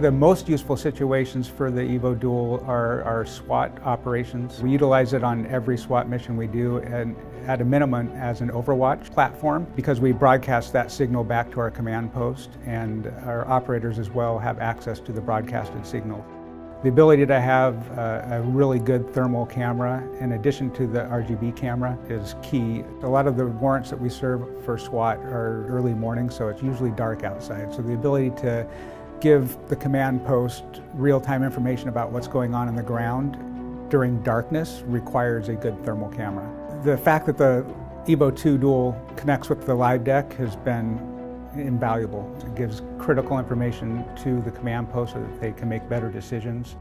The most useful situations for the Evo Dual are our SWAT operations. We utilize it on every SWAT mission we do and at a minimum as an overwatch platform because we broadcast that signal back to our command post and our operators as well have access to the broadcasted signal. The ability to have a, a, really good thermal camera in addition to the RGB camera is key. A lot of the warrants that we serve for SWAT are early morning, so it's usually dark outside. So the ability to give the command post real-time information about what's going on in the ground during darkness requires a good thermal camera. The fact that the Evo 2 Dual connects with the live deck has been invaluable. It gives critical information to the command post so that they can make better decisions.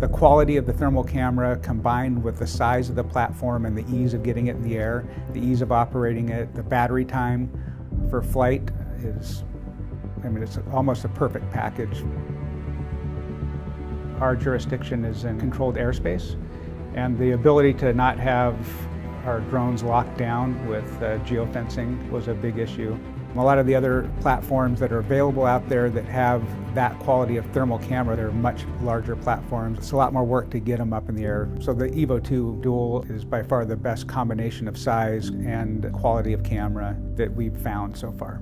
The quality of the thermal camera combined with the size of the platform and the ease of getting it in the air, the ease of operating it, the battery time for flight is I mean, it's almost a perfect package. Our jurisdiction is in controlled airspace, and the ability to not have our drones locked down with uh, geofencing was a big issue. A lot of the other platforms that are available out there that have that quality of thermal camera, they're much larger platforms. It's a lot more work to get them up in the air. So the Evo 2 Dual is by far the best combination of size and quality of camera that we've found so far.